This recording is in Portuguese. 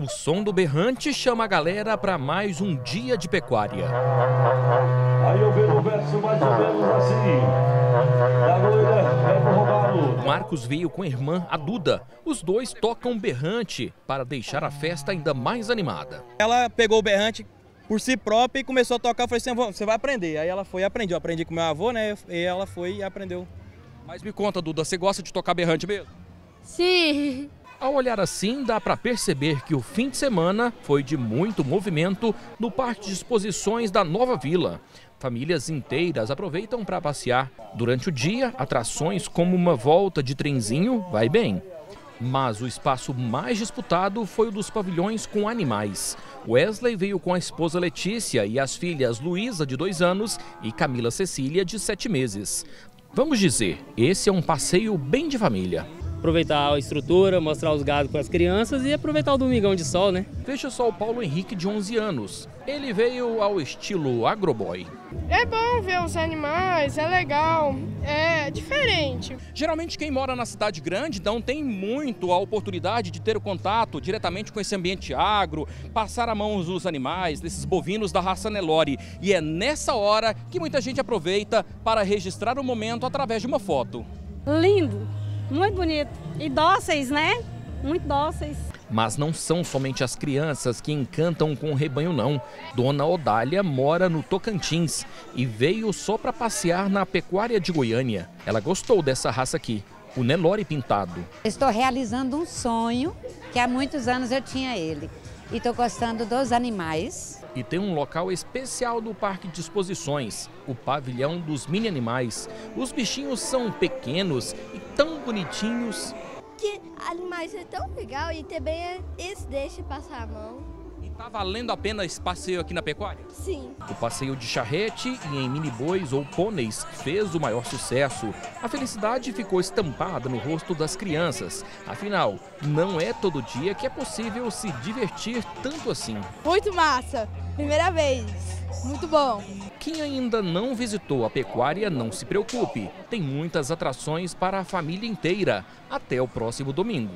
O som do berrante chama a galera para mais um dia de pecuária. Aí eu vejo o verso mais ou menos assim. Da é pro roubado. Marcos veio com a irmã, a Duda. Os dois tocam berrante para deixar a festa ainda mais animada. Ela pegou o berrante por si própria e começou a tocar. Eu falei assim, você vai aprender. Aí ela foi e aprendeu. Eu aprendi com meu avô, né? E ela foi e aprendeu. Mas me conta, Duda, você gosta de tocar berrante mesmo? Sim. Ao olhar assim, dá para perceber que o fim de semana foi de muito movimento no Parque de Exposições da Nova Vila. Famílias inteiras aproveitam para passear. Durante o dia, atrações como uma volta de trenzinho vai bem. Mas o espaço mais disputado foi o dos pavilhões com animais. Wesley veio com a esposa Letícia e as filhas Luísa, de dois anos, e Camila Cecília, de sete meses. Vamos dizer, esse é um passeio bem de família aproveitar a estrutura, mostrar os gados com as crianças e aproveitar o domingão de sol, né? Veja só o Paulo Henrique, de 11 anos. Ele veio ao estilo agroboy. É bom ver os animais, é legal, é diferente. Geralmente quem mora na cidade grande não tem muito a oportunidade de ter o contato diretamente com esse ambiente agro, passar a mão nos animais, desses bovinos da raça Nelore. E é nessa hora que muita gente aproveita para registrar o momento através de uma foto. Lindo! Muito bonito. E dóceis, né? Muito dóceis. Mas não são somente as crianças que encantam com o rebanho, não. Dona Odália mora no Tocantins e veio só para passear na pecuária de Goiânia. Ela gostou dessa raça aqui, o Nelore Pintado. Estou realizando um sonho que há muitos anos eu tinha ele. E estou gostando dos animais. E tem um local especial do Parque de Exposições, o pavilhão dos mini animais. Os bichinhos são pequenos e tão bonitinhos. Que animais é tão legal e também eles deixam passar a mão. Tá valendo a pena esse passeio aqui na pecuária? Sim. O passeio de charrete e em mini bois ou pôneis fez o maior sucesso. A felicidade ficou estampada no rosto das crianças. Afinal, não é todo dia que é possível se divertir tanto assim. Muito massa. Primeira vez. Muito bom. Quem ainda não visitou a pecuária, não se preocupe. Tem muitas atrações para a família inteira. Até o próximo domingo.